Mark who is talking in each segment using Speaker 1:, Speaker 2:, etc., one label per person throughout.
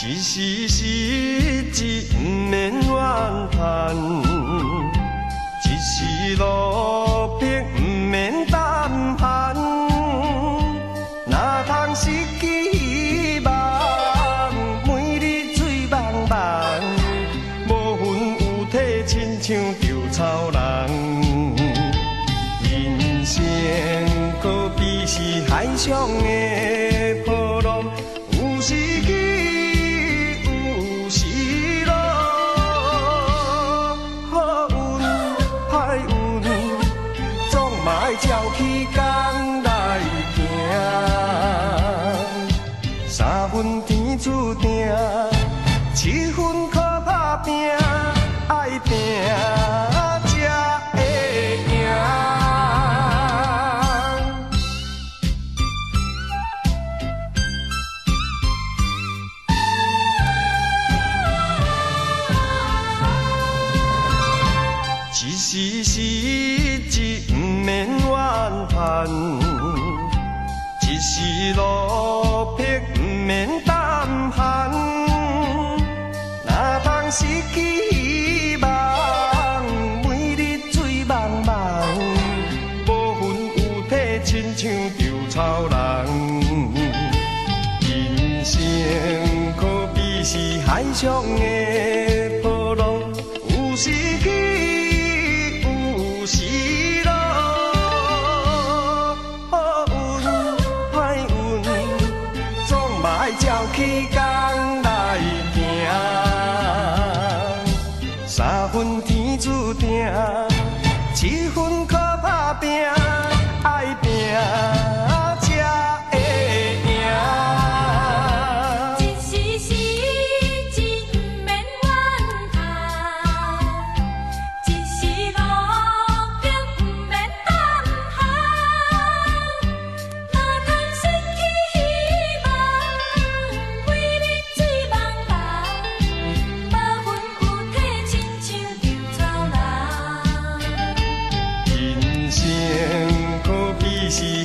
Speaker 1: 一时失志不免怨叹，一时落魄不免胆寒。哪通失去希望？每日醉茫茫，无魂有体，亲像稻草人。人生可比是海上的注定，七分靠打拼，爱拼才会赢。一时失志不免怨叹，一时落魄不免胆草人。人生可比是海上的波浪，有时起，有时落。好运歹运，总嘛爱照起工来行。三分天注定，七分靠打拼，爱拼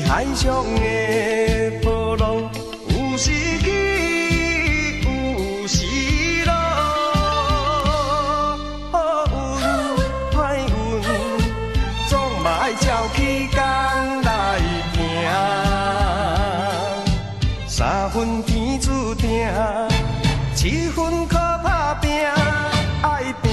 Speaker 1: 海上的波浪，有时起，有时落。好运歹运，总嘛爱照起工来行。三分天注定，七分靠打拼，爱拼。